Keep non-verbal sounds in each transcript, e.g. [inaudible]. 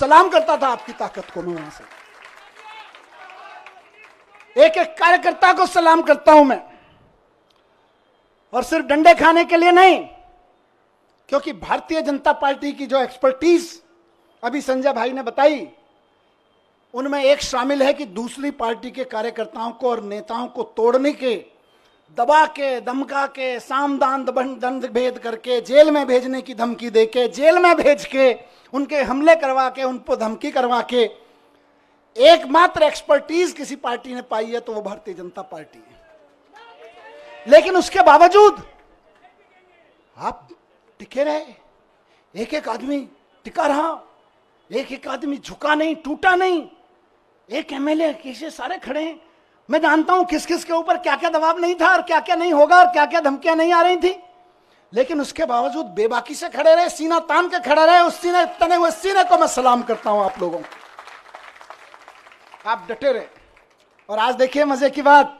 सलाम करता था आपकी ताकत को मैं वहाँ से। एक एक कार्यकर्ता को सलाम करता हूँ मैं। और सिर्फ़ डंडे खाने के लिए नहीं, क्योंकि भारतीय जनता पार्टी की जो एक्सपर्टीज अभी संजय भाई ने बताई, उनमें एक शामिल है कि दूसरी पार्टी के कार्यकर्ताओं को और नेताओं को तोड़ने के दबा के, धमका के सामदान दंड भेद करके, जेल में भेजने की धमकी दे के जेल में भेज के, उनके हमले करवा के उन पर धमकी करवा के, एकमात्र एक्सपर्टीज किसी पार्टी ने पाई है तो वो भारतीय जनता पार्टी है। लेकिन उसके बावजूद, आप टिके रहे। एक एक आदमी टिका रहा। एक एक आदमी झुका नहीं, टूटा नहीं। एक एमएलए कैसे सारे खड़े हैं। मैं जानता हूँ किस किस के ऊपर क्या क्या दबाव नहीं था और क्या क्या नहीं होगा और क्या क्या धमकियाँ नहीं आ रही थी। लेकिन उसके बावजूद बेबाकी से खड़े रहे, सीना तान के खड़े रहे, उस सीने तने हुए सीने को मैं सलाम करता हूँ आप लोगों आप डटे रहे। और आज देखिए मज़े की बात।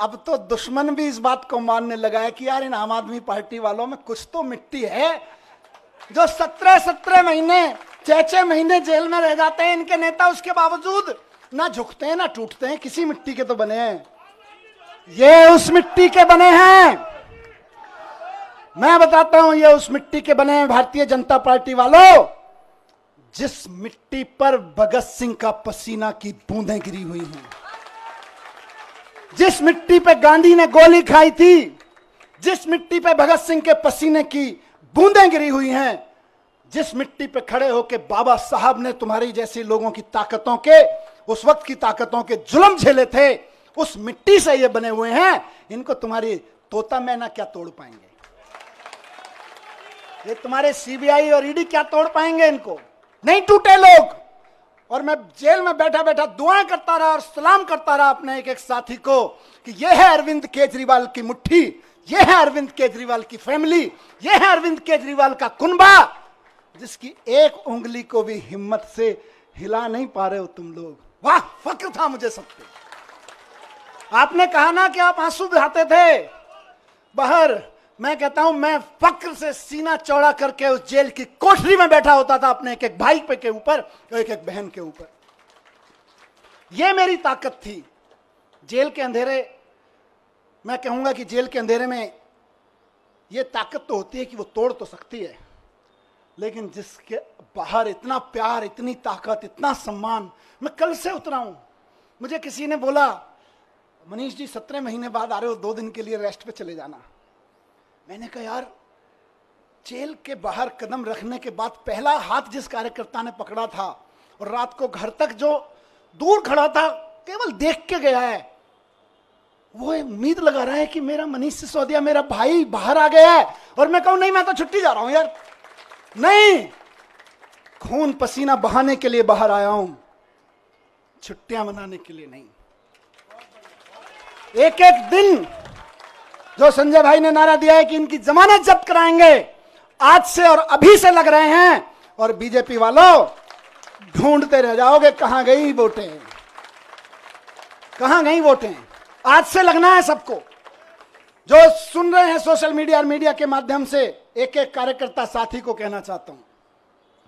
अब तो दुश्मन भी इस बात को मानने लगा है कि यार इन आम आदमी पार्टी वालों में कुछ तो मिट्टी है, जो सत्रह सत्रह महीने छह छह महीने जेल में रह जाते हैं इनके नेता, उसके बावजूद ना झुकते हैं, ना टूटते हैं, किसी मिट्टी के तो बने हैं। ये उस मिट्टी के बने हैं। मैं बताता हूँ, ये उस मिट्टी के बने हैं भारतीय जनता पार्टी वालों, जिस मिट्टी पर भगत सिंह का पसीना की बूंदें गिरी हुई हैं। जिस मिट्टी पे गांधी ने गोली खाई थी, जिस मिट्टी पे भगत सिंह के पसीने की बूंदें गिरी हुई हैं, जिस मिट्टी पे खड़े होकर बाबा साहब ने तुम्हारी जैसी लोगों की ताकतों के उस वक्त की ताकतों के जुलम झेले थे, उस मिट्टी से ये बने हुए हैं, इनको तुम्हारी तोता मैना क्या तोड़ पाएँगे? ये तुम्हारे सीबीआई और ईडी क्या तोड़ पाएँगे इनको? नहीं टूटे लोग। और मैं जेल में बैठा बैठा दुआएँ करता रहा और सलाम करता रहा अपने एक एक साथी को कि यह है अरविंद केजरीवाल की मुट्ठी यह है अरविंद केजरीवाल की फैमिली यह है अरविंद केजरीवाल का कुनबा, जिसकी एक उंगली को भी हिम्मत से हिला नहीं पा रहे हो तुम लोग। वाह, फक्र था मुझे सब पे। आपने कहा ना कि आप आँसू बहाते थे। बाहर, मैं कहता हूँ, मैं फक्र से सीना चौड़ा करके उस जेल की कोठरी में बैठा होता था अपने एक एक भाई पे के ऊपर, एक एक बहन के ऊपर। यह मेरी ताकत थी। जेल के अंधेरे, मैं कहूँगा कि जेल के अंधेरे में यह ताकत तो होती है कि वो तोड़ तो सकती है। लेकिन जिसके बाहर इतना प्यार, इतनी ताकत, इतना सम्मान, मैं कल से उतरा हूँ। मुझे किसी ने बोला, मनीष जी, सत्रह महीने बाद आ रहे हो, दो दिन के लिए रेस्ट पे चले जाना। मैंने कहा, यार, जेल के बाहर कदम रखने के बाद पहला हाथ जिस कार्यकर्ता ने पकड़ा था और रात को घर तक जो दूर खड़ा था, केवल देख के गया है, वो उम्मीद लगा रहा है कि मेरा मनीष सिसोदिया मेरा भाई बाहर आ गया है और मैं कहूँ, नहीं, मैं तो छुट्टी जा रहा हूँ, यार। नहीं, खून पसीना बहाने के लिए बाहर आया हूँ, छुट्टियाँ मनाने के लिए नहीं। एक एक दिन जो संजय भाई ने नारा दिया है कि इनकी जमानत जब्त कराएँगे, आज से और अभी से लग रहे हैं और बीजेपी वालों, ढूंढते रह जाओगे कहाँ गई वोटें। कहाँ गई वोटें? आज से लगना है सबको। जो सुन रहे हैं सोशल मीडिया और मीडिया के माध्यम से एक एक कार्यकर्ता साथी को कहना चाहता हूँ।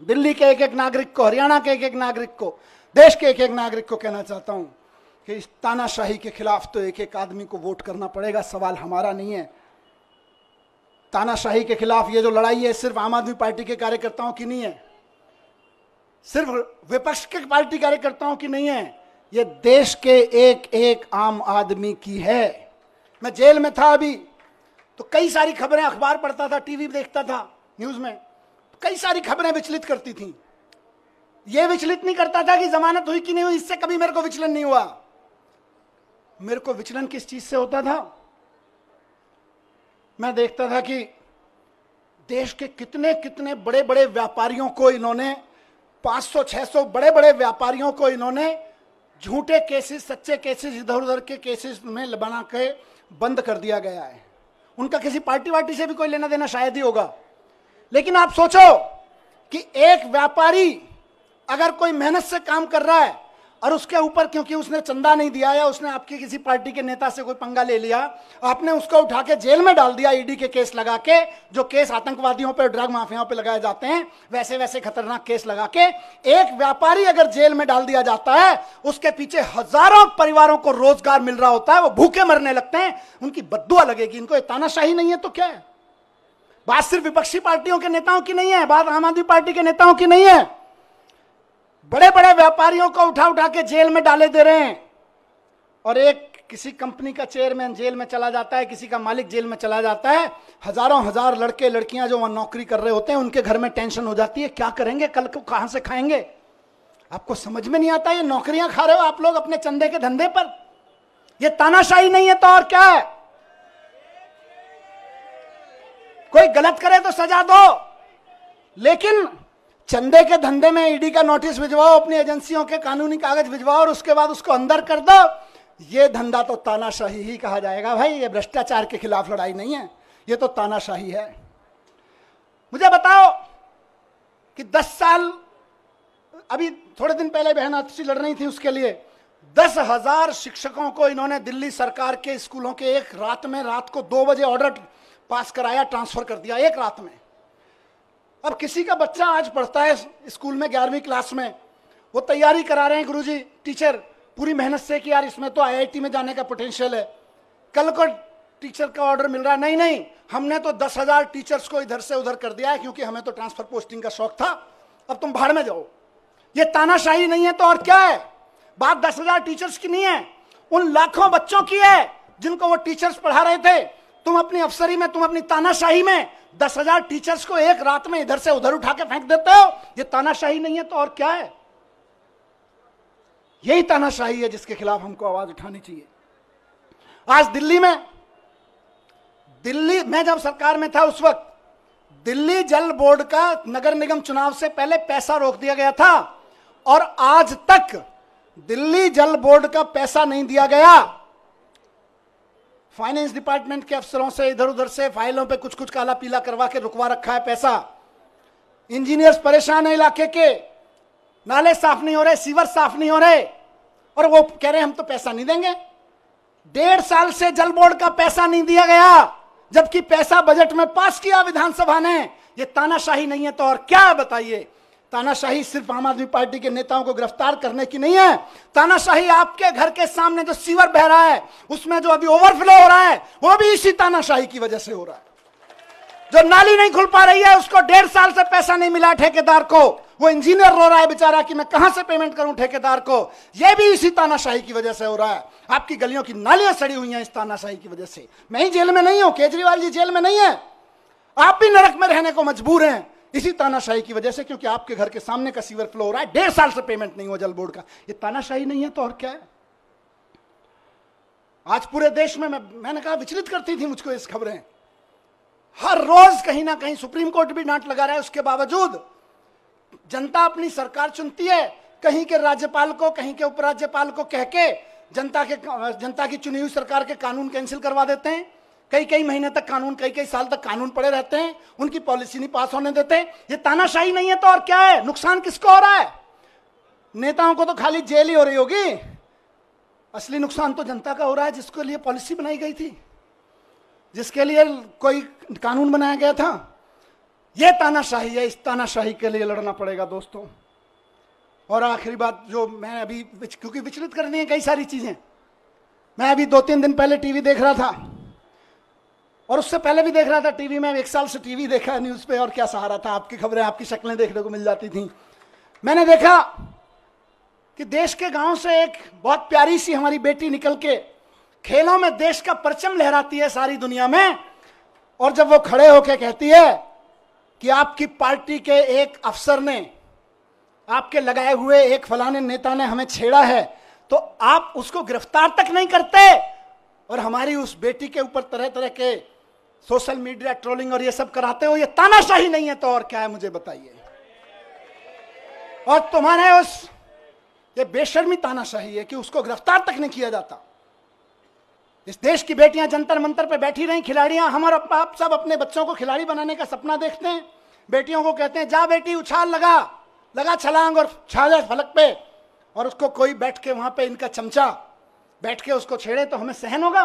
दिल्ली के एक एक नागरिक को, हरियाणा के एक एक नागरिक को, देश के एक एक नागरिक को कहना चाहता हूँ कि इस तानाशाही के खिलाफ तो एक एक आदमी को वोट करना पड़ेगा, सवाल हमारा नहीं है। तानाशाही के खिलाफ ये जो लड़ाई है, सिर्फ़ आम आदमी पार्टी के कार्यकर्ताओं की नहीं है। सिर्फ़ विपक्ष के पार्टी कार्यकर्ताओं की नहीं है। ये देश के एक एक आम आदमी की है। मैं जेल में था अभी। तो कई सारी खबरें अखबार पढ़ता था, टीवी देखता था, न्यूज़ में। कई सारी खबरें विचलित करती थी। यह विचलित नहीं करता था कि जमानत हुई कि नहीं हुई, इससे कभी मेरे को विचलन नहीं हुआ। मेरे को विचलन किस चीज़ से होता था? मैं देखता था कि देश के कितने कितने बड़े बड़े व्यापारियों को इन्होंने 500 600 बड़े बड़े व्यापारियों को इन्होंने झूठे केसेस सच्चे केसेस इधर उधर के केसेस में बना के बंद कर दिया गया है। उनका किसी पार्टी वार्टी से भी कोई लेना देना शायद ही होगा। लेकिन आप सोचो कि एक व्यापारी अगर कोई मेहनत से काम कर रहा है और उसके ऊपर क्योंकि उसने चंदा नहीं दिया या उसने आपकी किसी पार्टी के नेता से कोई पंगा ले लिया, आपने उसको उठा के जेल में डाल दिया ईडी के केस लगा के, जो केस आतंकवादियों पर ड्रग माफियाओं पर लगाए जाते हैं वैसे वैसे खतरनाक केस लगा के, एक व्यापारी अगर जेल में डाल दिया जाता है, उसके पीछे हज़ारों परिवारों को रोज़गार मिल रहा होता है, वो भूखे मरने लगते हैं, उनकी बदुआ लगेगी, इनको तानाशाही नहीं है तो क्या है? बात सिर्फ़ विपक्षी पार्टियों के नेताओं की नहीं है, बात आम आदमी पार्टी के नेताओं की नहीं है। बड़े बड़े व्यापारियों को उठा उठा के जेल में डाले दे रहे हैं। और एक किसी कंपनी का चेयरमैन जेल में चला जाता है, किसी का मालिक जेल में चला जाता है। हज़ारों हज़ार लड़के, लड़कियाँ जो वहाँ नौकरी कर रहे होते हैं, उनके घर में टेंशन हो जाती है, क्या करेंगे, कल को कहाँ से खाएँगे? आपको समझ में नहीं आता, ये नौकरियाँ खा रहे हो आप लोग अपने चंदे के धंधे पर? ये तानाशाही नहीं है तो और क्या है? कोई गलत करे तो सजा दो। लेकिन चंदे के धंधे में ईडी का नोटिस भिजवाओ, अपनी एजेंसियों के कानूनी कागज़ भिजवाओ और उसके बाद उसको अंदर कर दो। ये धंधा तो तानाशाही ही कहा जाएगा भाई, ये भ्रष्टाचार के खिलाफ लड़ाई नहीं है, ये तो तानाशाही है। मुझे बताओ कि दस साल, अभी थोड़े दिन पहले बहन आतुषी लड़ रही थी उसके लिए, दस हज़ार शिक्षकों को इन्होंने दिल्ली सरकार के स्कूलों के एक रात में रात को दो बजे ऑर्डर पास कराया, ट्रांसफ़र कर दिया, एक रात में। अब किसी का बच्चा आज पढ़ता है स्कूल में ग्यारहवीं क्लास में, वो तैयारी करा रहे हैं गुरुजी, टीचर, पूरी मेहनत से कि यार इसमें तो आईआईटी में जाने का पोटेंशियल है। कल को टीचर का ऑर्डर मिल रहा है नहीं नहीं, हमने तो दस हज़ार टीचर्स को इधर से उधर कर दिया है क्योंकि हमें तो ट्रांसफ़र पोस्टिंग का शौक था, अब तुम भाड़ में जाओ। ये तानाशाही नहीं है तो और क्या है? बात दस हज़ार टीचर्स की नहीं है, उन लाखों बच्चों की है जिनको वो टीचर्स पढ़ा रहे थे। तुम अपनी अफसरी में, तुम अपनी तानाशाही में दस हज़ार टीचर्स को एक रात में इधर से उधर उठा के फेंक देते हो। ये तानाशाही नहीं है तो और क्या है? यही तानाशाही है जिसके खिलाफ हमको आवाज़ उठानी चाहिए। आज दिल्ली में, दिल्ली, मैं जब सरकार में था उस वक्त, दिल्ली जल बोर्ड का नगर निगम चुनाव से पहले पैसा रोक दिया गया था और आज तक दिल्ली जल बोर्ड का पैसा नहीं दिया गया। फाइनेंस डिपार्टमेंट के अफसरों से इधर उधर से फाइलों पे कुछ कुछ काला पीला करवा के रुकवा रखा है पैसा। इंजीनियर्स परेशान है इलाके के। नाले साफ़ नहीं हो रहे, सीवर साफ़ नहीं हो रहे। और वो कह रहे हम तो पैसा नहीं देंगे। डेढ़ साल से जल बोर्ड का पैसा नहीं दिया गया, जबकि पैसा बजट में पास किया विधानसभा ने। ये तानाशाही नहीं है तो और क्या बताइए? तानाशाही सिर्फ़ आम आदमी पार्टी के नेताओं को गिरफ़्तार करने की नहीं है। तानाशाही आपके घर के सामने जो सीवर बह रहा है, उसमें जो अभी ओवरफ्लो हो रहा है, वो भी इसी तानाशाही की वजह से हो रहा है। जो नाली नहीं खुल पा रही है, उसको डेढ़ साल से पैसा नहीं मिला ठेकेदार को। वो इंजीनियर रो रहा है बेचारा कि मैं कहाँ से पेमेंट करूँ ठेकेदार को। ये भी इसी तानाशाही की वजह से हो रहा है। आपकी गलियों की नालियाँ सड़ी हुई हैं इस तानाशाही की वजह से। मैं ही जेल में नहीं हूँ, केजरीवाल जी जेल में नहीं है। आप भी नरक में रहने को मजबूर हैं। इसी तानाशाही की वजह से, क्योंकि आपके घर के सामने का सीवर फ्लो हो रहा है, डेढ़ साल से पेमेंट नहीं हुआ जल बोर्ड का। ये तानाशाही नहीं है तो और क्या है? आज पूरे देश में मैं, मैंने कहा विचलित करती थी मुझको इस खबरें। हर रोज कहीं ना कहीं सुप्रीम कोर्ट भी डांट लगा रहा है उसके बावजूद। जनता अपनी सरकार चुनती है, कहीं के राज्यपाल को, कहीं के उपराज्यपाल को कह के जनता के, जनता की चुनी हुई सरकार के कानून कैंसिल करवा देते हैं। कई कई महीने तक कानून कई कई साल तक कानून पड़े रहते हैं, उनकी पॉलिसी नहीं पास होने देते। ये तानाशाही नहीं है तो और क्या है? नुकसान किसको हो रहा है? नेताओं को तो खाली जेल ही हो रही होगी। असली नुकसान तो जनता का हो रहा है, जिसके लिए पॉलिसी बनाई गई थी, जिसके लिए कोई कानून बनाया गया था। यह तानाशाही है, इस तानाशाही के लिए लड़ना पड़ेगा दोस्तों। और आखिरी बात जो मैं अभी क्योंकि विचलित करनी है कई सारी चीज़ें। मैं अभी दो तीन दिन पहले टीवी देख रहा था। और उससे पहले भी देख रहा था टीवी में, एक साल से टीवी देखा न्यूज़ पे, और क्या सहारा था, आपकी खबरें, आपकी शक्लें देखने को मिल जाती थी। मैंने देखा कि देश के गाँव से एक बहुत प्यारी सी हमारी बेटी निकल के खेलों में देश का परचम लहराती है सारी दुनिया में, और जब वो खड़े होकर कहती है कि आपकी पार्टी के एक अफसर ने, आपके लगाए हुए एक फलाने नेता ने हमें छेड़ा है तो आप उसको गिरफ़्तार तक नहीं करते, और हमारी उस बेटी के ऊपर तरह तरह के सोशल मीडिया, ट्रोलिंग और ये सब कराते हो, ये तानाशाही नहीं है तो और क्या है मुझे बताइए? और तुम्हारे उस, ये बेशर्मी तानाशाही है कि उसको गिरफ़्तार तक नहीं किया जाता। इस देश की बेटियाँ जंतर मंतर पे बैठी रही, खिलाड़ियाँ, हम और आप सब अपने बच्चों को खिलाड़ी बनाने का सपना देखते हैं। बेटियों को कहते हैं, जा बेटी, उछाल लगा लगा छलांग और छा फलक पे। और उसको कोई बैठ के वहाँ पे इनका चमचा, बैठ के उसको छेड़े तो हमें सहन होगा?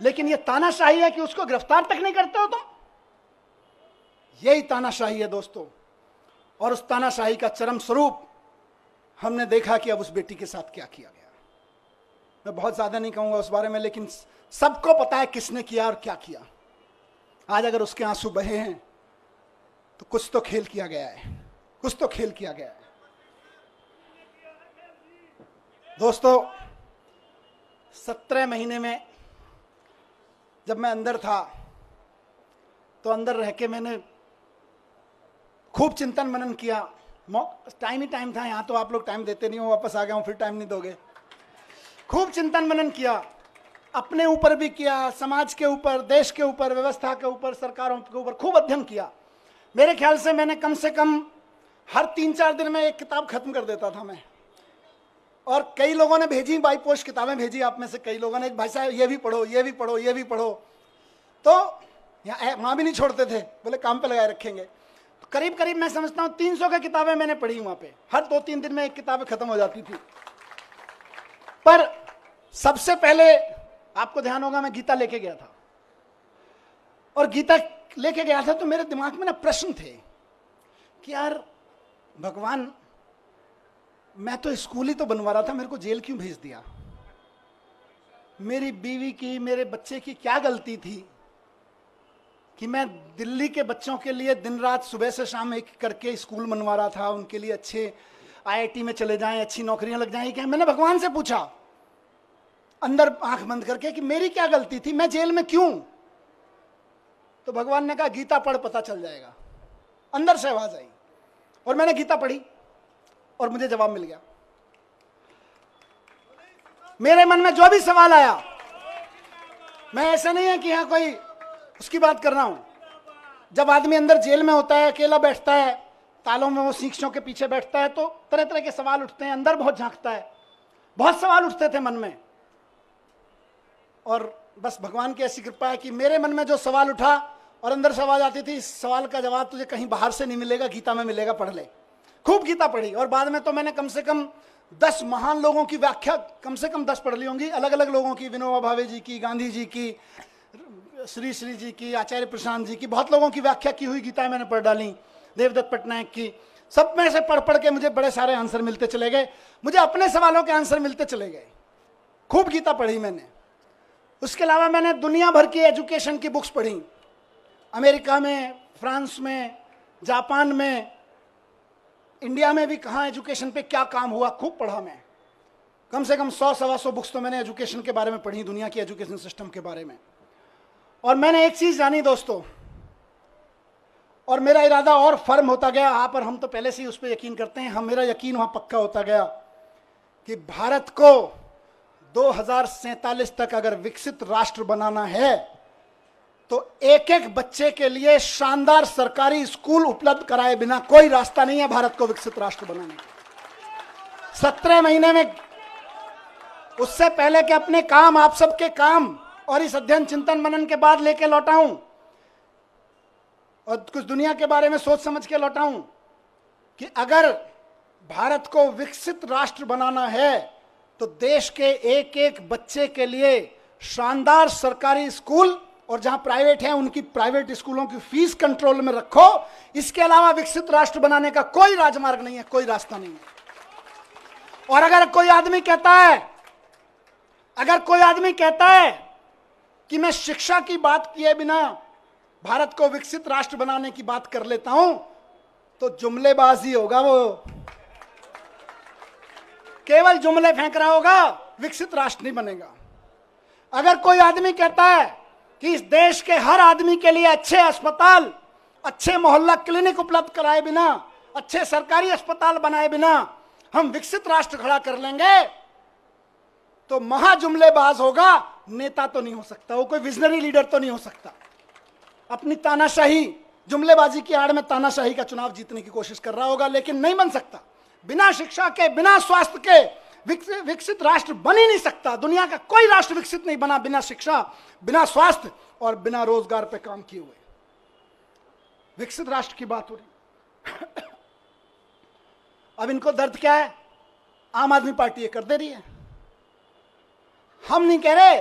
लेकिन ये तानाशाही है कि उसको गिरफ़्तार तक नहीं करते हो तुम। यही तानाशाही है दोस्तों। और उस तानाशाही का चरम स्वरूप हमने देखा कि अब उस बेटी के साथ क्या किया गया। मैं बहुत ज़्यादा नहीं कहूँगा उस बारे में, लेकिन सबको पता है किसने किया और क्या किया। आज अगर उसके आँसू बहे हैं तो कुछ तो खेल किया गया है। कुछ तो खेल किया गया है। दोस्तों, सत्रह महीने में जब मैं अंदर था तो अंदर रह के मैंने खूब चिंतन मनन किया। टाइम ही टाइम था, यहाँ तो आप लोग टाइम देते नहीं हो, वापस आ गया हूँ, फिर टाइम नहीं दोगे। खूब चिंतन मनन किया, अपने ऊपर भी किया, समाज के ऊपर, देश के ऊपर, व्यवस्था के ऊपर, सरकारों के ऊपर खूब अध्ययन किया। मेरे ख्याल से मैंने कम से कम हर तीन चार दिन में एक किताब खत्म कर देता था मैं। और कई लोगों ने भेजी बाई पोस्ट किताबें भेजी आप में से, कई लोगों ने भाई साहब, ये भी पढ़ो, ये भी पढ़ो, ये भी पढ़ो। तो यहाँ वहाँ भी नहीं छोड़ते थे, बोले काम पे लगाए रखेंगे। तो करीब करीब मैं समझता हूँ, तीन सौ की किताबें मैंने पढ़ी वहाँ पे। हर दो तीन दिन में एक किताबें खत्म हो जाती थी। पर सबसे पहले आपको ध्यान होगा, मैं गीता लेके गया था। और गीता लेके गया था तो मेरे दिमाग में ना प्रश्न थे कि यार, भगवान मैं तो स्कूल ही तो बनवा रहा था, मेरे को जेल क्यों भेज दिया? मेरी बीवी की, मेरे बच्चे की क्या गलती थी कि मैं दिल्ली के बच्चों के लिए दिन रात सुबह से शाम एक करके स्कूल बनवा रहा था, उनके लिए अच्छे आईआईटी में चले जाएँ, अच्छी नौकरियाँ लग जाएँ क्या? मैंने भगवान से पूछा, अंदर आँख बंद करके कि मेरी क्या गलती थी? मैं जेल में क्यों? तो भगवान ने कहा, गीता पढ़, पता चल जाएगा। अंदर से आवाज़ आई और मैंने गीता पढ़ी। और मुझे जवाब मिल गया। मेरे मन में जो भी सवाल आया, मैं ऐसा नहीं है कि यहाँ कोई उसकी बात कर रहा हूँ। जब आदमी अंदर जेल में होता है, अकेला बैठता है, तालों में वो सीखों के पीछे बैठता है तो तरह तरह के सवाल उठते हैं, अंदर बहुत झांकता है। बहुत सवाल उठते थे मन में। और बस भगवान की ऐसी कृपा है कि मेरे मन में जो सवाल उठा और अंदर से आवाज़ आती थी, इस सवाल का जवाब तुझे कहीं बाहर से नहीं मिलेगा, गीता में मिलेगा, पढ़ ले। खूब गीता पढ़ी, और बाद में तो मैंने कम से कम दस महान लोगों की व्याख्या, कम से कम दस पढ़ ली होंगी। अलग अलग लोगों की, विनोबा भावे जी की, गांधी जी की, श्री श्री जी की, आचार्य प्रशांत जी की, बहुत लोगों की व्याख्या की हुई गीता मैंने पढ़ डाली, देवदत्त पटनायक की। सब में से पढ़ पढ़ के मुझे बड़े सारे आंसर मिलते चले गए। मुझे अपने सवालों के आंसर मिलते चले गए। खूब गीता पढ़ी मैंने। उसके अलावा मैंने दुनिया भर की एजुकेशन की बुक्स पढ़ी। अमेरिका में, फ्रांस में, जापान में इंडिया में भी कहा एजुकेशन पे क्या काम हुआ, खूब पढ़ा मैं। कम से कम सौ, सवा सौ बुक्स तो मैंने एजुकेशन के बारे में पढ़ी, दुनिया की एजुकेशन सिस्टम के बारे में। और मैंने एक चीज़ जानी दोस्तों, और मेरा इरादा और फर्म होता गया आप और हम तो पहले से ही उस पर यकीन करते हैं, हम, मेरा यकीन वहाँ पक्का होता गया कि भारत को दो हज़ार सैंतालीस तक अगर विकसित राष्ट्र बनाना है तो एक एक बच्चे के लिए शानदार सरकारी स्कूल उपलब्ध कराए बिना कोई रास्ता नहीं है भारत को विकसित राष्ट्र बनाने का। सत्रह महीने में उससे पहले के अपने काम, आप सबके काम और इस अध्ययन चिंतन मनन के बाद लेके लौटाऊं और कुछ दुनिया के बारे में सोच समझ के लौटाऊं कि अगर भारत को विकसित राष्ट्र बनाना है तो देश के एक एक बच्चे के लिए शानदार सरकारी स्कूल और जहाँ प्राइवेट है, उनकी प्राइवेट स्कूलों की फ़ीस कंट्रोल में रखो। इसके अलावा विकसित राष्ट्र बनाने का कोई राजमार्ग नहीं है, कोई रास्ता नहीं है। और अगर कोई आदमी कहता है, अगर कोई आदमी कहता है कि मैं शिक्षा की बात किए बिना भारत को विकसित राष्ट्र बनाने की बात कर लेता हूँ तो जुमलेबाजी होगा वो। केवल जुमले फेंक रहा होगा, विकसित राष्ट्र नहीं बनेगा। अगर कोई आदमी कहता है कि इस देश के हर आदमी के लिए अच्छे अस्पताल, अच्छे मोहल्ला क्लिनिक उपलब्ध कराए बिना, अच्छे सरकारी अस्पताल बनाए बिना हम विकसित राष्ट्र खड़ा कर लेंगे तो महाजुमलेबाज होगा, नेता तो नहीं हो सकता, वो कोई विजनरी लीडर तो नहीं हो सकता। अपनी तानाशाही, जुमलेबाजी की आड़ में तानाशाही का चुनाव जीतने की कोशिश कर रहा होगा, लेकिन नहीं बन सकता। बिना शिक्षा के, बिना स्वास्थ्य के विकसित राष्ट्र बन ही नहीं सकता। दुनिया का कोई राष्ट्र विकसित नहीं बना बिना शिक्षा, बिना स्वास्थ्य और बिना रोज़गार पर काम किए हुए। विकसित राष्ट्र की बात हो रही। अब इनको दर्द क्या है? आम आदमी पार्टी ये कर दे रही है। हम नहीं कह रहे।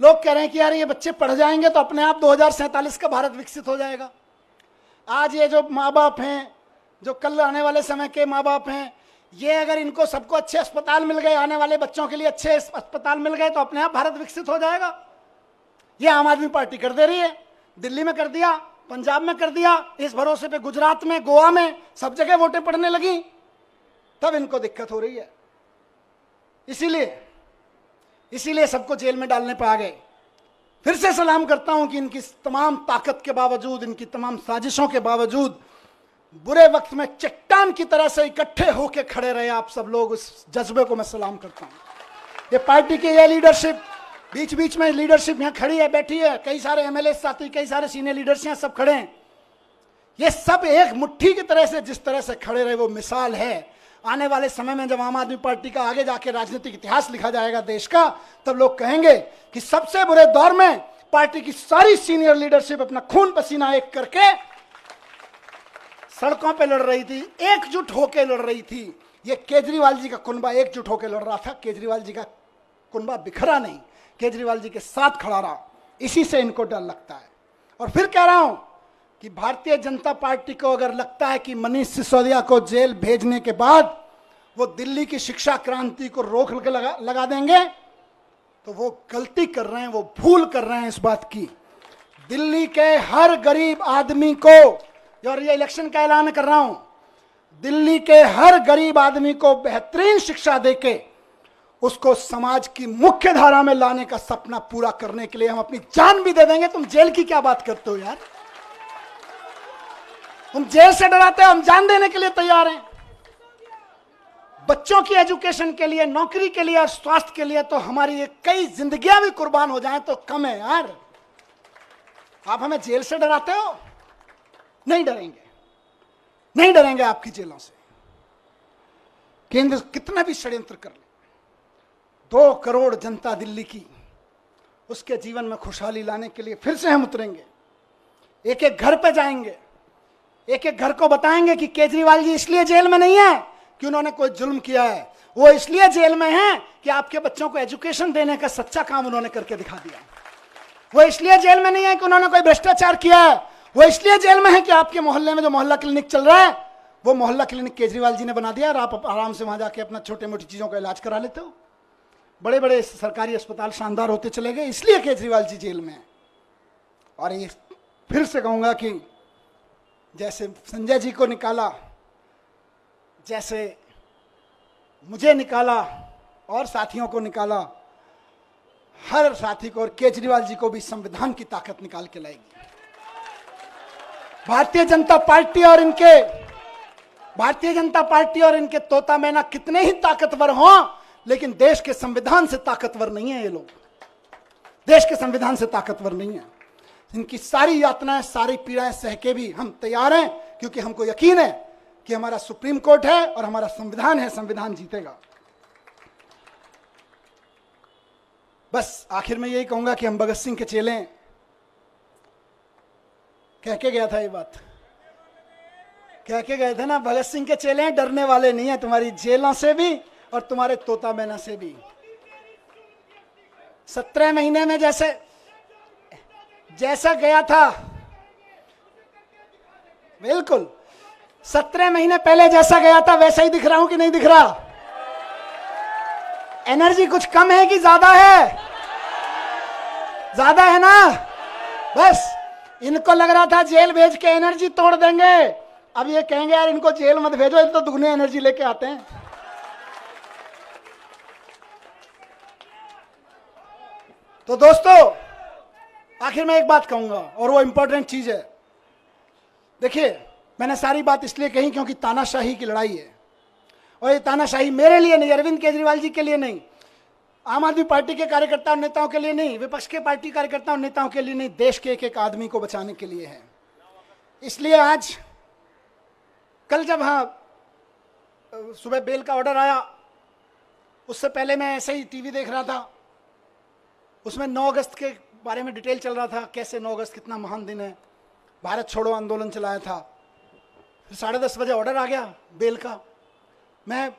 लोग कह रहे हैं कि यार ये बच्चे पढ़ जाएँगे तो अपने आप दो का भारत विकसित हो जाएगा। आज ये जो माँ बाप हैं, जो कल आने वाले समय के माँ बाप हैं ये अगर इनको सबको अच्छे अस्पताल मिल गए, आने वाले बच्चों के लिए अच्छे अस्पताल मिल गए तो अपने आप भारत विकसित हो जाएगा। ये आम आदमी पार्टी कर दे रही है। दिल्ली में कर दिया, पंजाब में कर दिया, इस भरोसे पे गुजरात में, गोवा में सब जगह वोटें पड़ने लगी। तब इनको दिक्कत हो रही है। इसीलिए इसीलिए सबको जेल में डालने पर आ गए। फिर से सलाम करता हूँ कि इनकी तमाम ताकत के बावजूद, इनकी तमाम साजिशों के बावजूद बुरे वक्त में चट्टान की तरह से इकट्ठे होकर खड़े रहे आप सब लोग, उस जज्बे को मैं सलाम करता हूँ। ये पार्टी की ये लीडरशिप बीच बीच में लीडरशिप यहाँ खड़ी है, बैठी है, कई सारे एमएलए साथी, कई सारे सीनियर लीडर्स यहाँ सब खड़े हैं। ये सब एक मुट्ठी की तरह से, जिस तरह से खड़े रहे, वो मिसाल है। आने वाले समय में जब आम आदमी पार्टी का आगे जाके राजनीतिक इतिहास लिखा जाएगा देश का, तब लोग कहेंगे कि सबसे बुरे दौर में पार्टी की सारी सीनियर लीडरशिप अपना खून पसीना एक करके सड़कों पे लड़ रही थी, एकजुट होके लड़ रही थी। ये केजरीवाल जी का कुनबा एकजुट होकर लड़ रहा था। केजरीवाल जी का कुनबा बिखरा नहीं। केजरीवाल जी के साथ खड़ा रहा। इसी से इनको डर लगता है। और फिर कह रहा हूँ कि भारतीय जनता पार्टी को अगर लगता है कि मनीष सिसोदिया को जेल भेजने के बाद वो दिल्ली की शिक्षा क्रांति को रोक लगा लगा देंगे तो वो गलती कर रहे हैं, वो भूल कर रहे हैं इस बात की। दिल्ली के हर गरीब आदमी को और ये इलेक्शन का ऐलान कर रहा हूँ। दिल्ली के हर गरीब आदमी को बेहतरीन शिक्षा देके उसको समाज की मुख्य धारा में लाने का सपना पूरा करने के लिए हम अपनी जान भी दे देंगे। तुम जेल की क्या बात करते हो यार? तुम जेल से डराते हो, हम जान देने के लिए तैयार हैं। बच्चों की एजुकेशन के लिए, नौकरी के लिए और स्वास्थ्य के लिए तो हमारी ये कई जिंदगियाँ भी कुर्बान हो जाएँ तो कम है यार। आप हमें जेल से डराते हो? नहीं डरेंगे। नहीं डरेंगे आपकी जेलों से। केंद्र कितना भी षड्यंत्र कर ले। दो करोड़ जनता दिल्ली की उसके जीवन में खुशहाली लाने के लिए फिर से हम उतरेंगे। एक एक घर पे जाएँगे। एक एक घर को बताएँगे कि केजरीवाल जी इसलिए जेल में नहीं है कि उन्होंने कोई जुल्म किया है। वो इसलिए जेल में है कि आपके बच्चों को एजुकेशन देने का सच्चा काम उन्होंने करके दिखा दिया। वो इसलिए जेल में नहीं है कि उन्होंने कोई भ्रष्टाचार किया है। वो इसलिए जेल में है कि आपके मोहल्ले में जो मोहल्ला क्लिनिक चल रहा है, वो मोहल्ला क्लिनिक केजरीवाल जी ने बना दिया और आप आराम से वहाँ जाके अपना छोटे मोटी चीज़ों का इलाज करा लेते हो। बड़े बड़े सरकारी अस्पताल शानदार होते चले गए, इसलिए केजरीवाल जी जेल में और ये फिर से कहूँगा कि जैसे संजय जी को निकाला, जैसे मुझे निकाला और साथियों को निकाला, हर साथी को और केजरीवाल जी को भी संविधान की ताकत निकाल के लाएगी। भारतीय जनता पार्टी और इनके, भारतीय जनता पार्टी और इनके तोता मैना कितने ही ताकतवर हों, लेकिन देश के संविधान से ताकतवर नहीं है ये लोग। देश के संविधान से ताकतवर नहीं है। इनकी सारी यातनाएँ, सारी पीड़ाएँ सह के भी हम तैयार हैं, क्योंकि हमको यकीन है कि हमारा सुप्रीम कोर्ट है और हमारा संविधान है, संविधान जीतेगा। बस आखिर में यही कहूँगा कि हम भगत सिंह के चेले कह के गया था ये बात। कह के गए थे ना, भगत सिंह के चेले हैं, डरने वाले नहीं है, तुम्हारी जेलों से भी और तुम्हारे तोता मैना से भी। सत्रह महीने में जैसे, जैसा गया था, बिल्कुल, सत्रह महीने पहले जैसा गया था, वैसा ही दिख रहा हूँ कि नहीं दिख रहा। एनर्जी कुछ कम है कि ज़्यादा है? ज़्यादा है ना? बस। इनको लग रहा था जेल भेज के एनर्जी तोड़ देंगे। अब ये कहेंगे, यार, इनको जेल मत भेजो तो दुगनी एनर्जी लेके आते हैं। तो दोस्तों, आखिर में एक बात कहूँगा, और वो इंपॉर्टेंट चीज़ है। देखिए, मैंने सारी बात इसलिए कही क्योंकि तानाशाही की लड़ाई है। और ये तानाशाही मेरे लिए नहीं, अरविंद केजरीवाल जी के लिए नहीं आम आदमी पार्टी के कार्यकर्ता और नेताओं के लिए नहीं, विपक्ष के पार्टी कार्यकर्ता और नेताओं के लिए नहीं, देश के एक एक आदमी को बचाने के लिए है। इसलिए आज, कल जब हाँ सुबह बेल का ऑर्डर आया, उससे पहले मैं ऐसे ही टीवी देख रहा था। उसमें 9 अगस्त के बारे में डिटेल चल रहा था, कैसे 9 अगस्त कितना महान दिन है। भारत छोड़ो, आंदोलन चलाया था। फिर साढ़े दस बजे ऑर्डर आ गया, बेल का। मैं,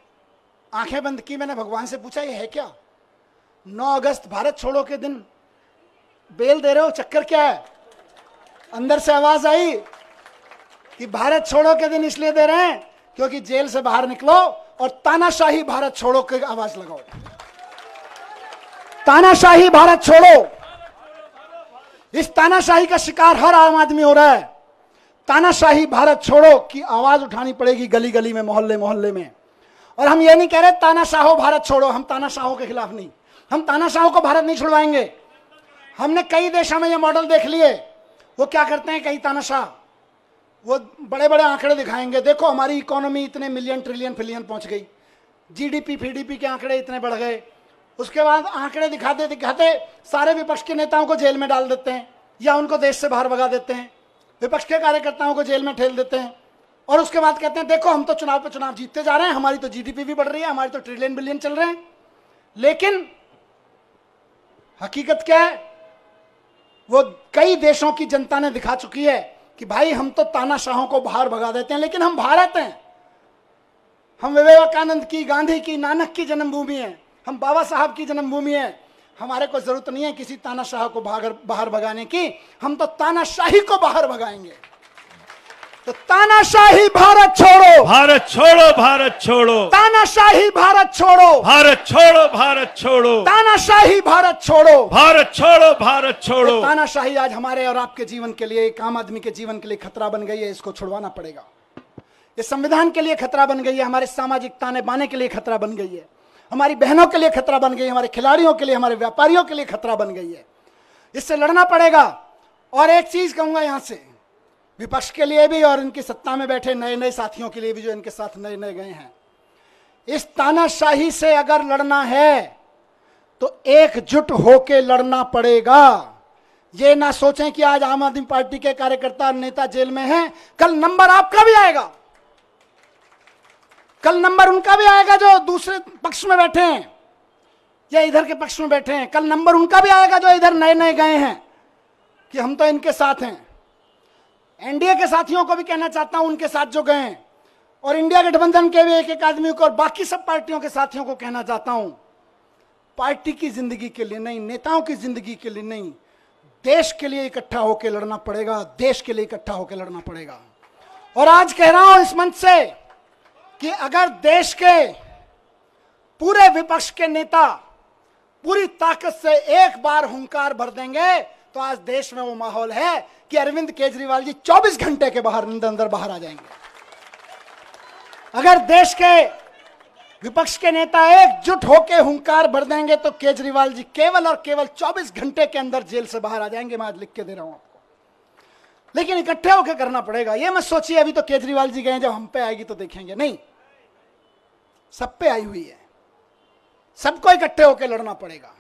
आँखें बंद की, मैंने भगवान से पूछा, ये है क्या? 9 अगस्त, भारत छोड़ो के दिन। बेल दे रहे हो, चक्कर क्या है? अंदर से आवाज़ आई कि भारत छोड़ो के दिन इसलिए दे रहे हैं क्योंकि जेल से बाहर निकलो और तानाशाही भारत छोड़ो की आवाज़ लगाओ। तानाशाही भारत छोड़ो। इस तानाशाही का शिकार हर आम आदमी हो रहा है। तानाशाही भारत छोड़ो की आवाज़ उठानी पड़ेगी गली गली में मोहल्ले मोहल्ले में। और हम ये नहीं कह रहे तानाशाहो भारत छोड़ो, हम तानाशाहों के खिलाफ नहीं। हम तानाशाहों को भारत नहीं छुड़वाएँगे। हमने कई देशों में ये मॉडल देख लिए। वो क्या करते हैं कई तानाशाह? वो बड़े बड़े आंकड़े दिखाएँगे। देखो, हमारी इकोनॉमी इतने मिलियन ट्रिलियन फिलियन पहुँच गई। जीडीपी फीडीपी के आंकड़े इतने बढ़ गए। उसके बाद आंकड़े दिखाते दिखाते सारे विपक्ष के नेताओं को जेल में डाल देते हैं या उनको देश से बाहर भगा देते हैं। विपक्ष के कार्यकर्ताओं को जेल में ठेल देते हैं। और उसके बाद कहते हैं, देखो, हम तो चुनाव पे चुनाव जीतते जा रहे हैं। हमारी तो जीडीपी भी बढ़ रही है, हमारी तो ट्रिलियन बिलियन चल रहे हैं। लेकिन हकीकत क्या है? वो कई देशों की जनता ने दिखा चुकी है कि भाई, हम तो तानाशाहों को बाहर भगा देते हैं, लेकिन हम भारत हैं। हम विवेकानंद की, गांधी की, नानक की जन्मभूमि है। हम बाबा साहब की जन्मभूमि है। हमारे को ज़रूरत नहीं है किसी तानाशाह को बाहर बाहर भगाने की। हम तो तानाशाही को बाहर भगाएँगे। तो तानाशाही भारत छोड़ो। भारत छोड़ो भारत छोड़ो। तानाशाही भारत छोड़ो। भारत छोड़ो भारत छोड़ो। तानाशाही भारत छोड़ो। भारत छोड़ो भारत छोड़ो। तानाशाही आज हमारे और आपके जीवन के लिए एक आम आदमी के जीवन के लिए खतरा बन गई है इसको छुड़वाना पड़ेगा। ये संविधान के लिए खतरा बन गई है हमारे सामाजिक ताने बाने के लिए खतरा बन गई है। हमारी बहनों के लिए खतरा बन गई है हमारे खिलाड़ियों के लिए हमारे व्यापारियों के लिए खतरा बन गई है। इससे लड़ना पड़ेगा। और एक चीज़ कहूँगा यहाँ से विपक्ष के लिए भी और इनकी सत्ता में बैठे नए नए साथियों के लिए भी जो इनके साथ नए नए गए हैं। इस तानाशाही से अगर लड़ना है तो एकजुट होके लड़ना पड़ेगा। ये ना सोचें कि आज आम आदमी पार्टी के कार्यकर्ता नेता जेल में हैं, कल नंबर आपका भी आएगा। कल नंबर उनका भी आएगा जो दूसरे पक्ष में बैठे हैं, या इधर के पक्ष में बैठे हैं। कल नंबर उनका भी आएगा जो इधर नए नए गए हैं, कि हम तो इनके साथ हैं। एनडीए के साथियों को भी कहना चाहता हूँ, उनके साथ जो गए हैं। और इंडिया गठबंधन के भी एक एक आदमी को और बाकी सब पार्टियों के साथियों को कहना चाहता हूँ, पार्टी की ज़िंदगी के लिए नहीं, नेताओं की ज़िंदगी के लिए नहीं, देश के लिए इकट्ठा होकर लड़ना पड़ेगा, देश के लिए इकट्ठा होकर लड़ना पड़ेगा। और आज कह रहा हूँ इस मंच से कि अगर देश के पूरे विपक्ष के नेता पूरी ताकत से एक बार हुंकार भर देंगे तो आज देश में वो माहौल है कि अरविंद केजरीवाल जी 24 घंटे के बाहर अंदर बाहर आ जाएँगे। अगर देश के विपक्ष के नेता एकजुट होकर हुंकार भर देंगे तो केजरीवाल जी केवल और केवल 24 घंटे के अंदर जेल से बाहर आ जाएँगे, मैं आज लिख के दे रहा हूँ आपको। लेकिन इकट्ठे होकर करना पड़ेगा। ये मत सोचिए, अभी तो केजरीवाल जी गए, जब हम पे आएगी तो देखेंगे। नहीं, सब पे आई हुई है। सबको इकट्ठे होकर लड़ना पड़ेगा।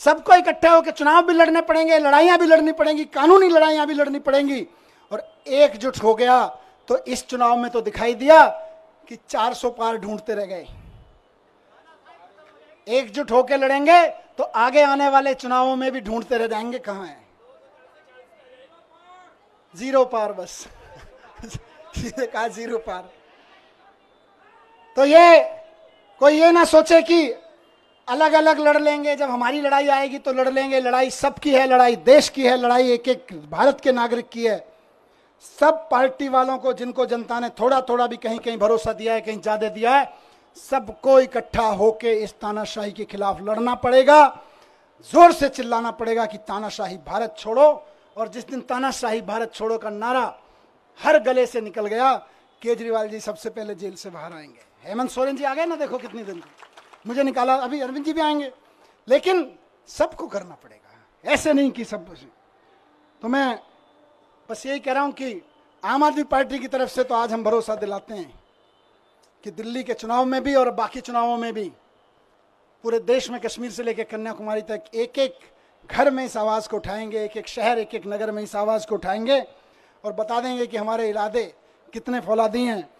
सबको इकट्ठे होकर चुनाव भी लड़ने पड़ेंगे, लड़ाइयाँ भी लड़नी पड़ेंगी, कानूनी लड़ाइयाँ भी लड़नी पड़ेंगी और एकजुट हो गया तो इस चुनाव में तो दिखाई दिया कि 400 पार ढूंढते रह गए। एकजुट होकर लड़ेंगे तो आगे आने वाले चुनावों में भी ढूंढते रह जाएँगे कहाँ है। ज़ीरो पार बस। सीधे [laughs] कहा ज़ीरो पार। तो ये कोई ये ना सोचे कि अलग अलग लड़ लेंगे। जब हमारी लड़ाई आएगी तो लड़ लेंगे। लड़ाई सबकी है, लड़ाई देश की है, लड़ाई एक एक भारत के नागरिक की है। सब पार्टी वालों को, जिनको जनता ने थोड़ा थोड़ा भी कहीं कहीं भरोसा दिया है, कहीं ज़्यादा दिया है, सबको इकट्ठा होके इस तानाशाही के खिलाफ लड़ना पड़ेगा। ज़ोर से चिल्लाना पड़ेगा कि तानाशाही भारत छोड़ो। और जिस दिन तानाशाही भारत छोड़ो का नारा हर गले से निकल गया, केजरीवाल जी सबसे पहले जेल से बाहर आएँगे। हेमंत सोरेन जी आ गए ना? देखो कितनी दिन मुझे निकाला, अभी अरविंद जी भी आएँगे। लेकिन सबको करना पड़ेगा। ऐसे नहीं कि सब तो मैं बस यही कह रहा हूँ कि आम आदमी पार्टी की तरफ़ से तो आज हम भरोसा दिलाते हैं कि दिल्ली के चुनाव में भी और बाकी चुनावों में भी, पूरे देश में कश्मीर से लेकर कन्याकुमारी तक एक एक घर में इस आवाज़ को उठाएँगे एक एक शहर एक एक नगर में इस आवाज़ को उठाएँगे और बता देंगे कि हमारे इरादे कितने फौलादी हैं